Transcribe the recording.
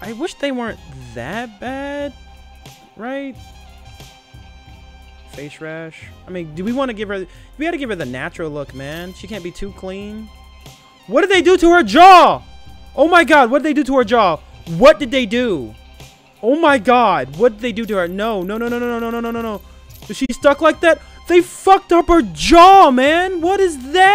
I wish they weren't that bad, right? Face rash. I mean, do we want to give her? We got to give her the natural look, man. She can't be too clean. What did they do to her jaw? Oh my god, what did they do to her jaw? What did they do? Oh my god, what did they do to her? No, no, no, no, no, no, no, no, no, no. Is she stuck like that? They fucked up her jaw, man. What is that?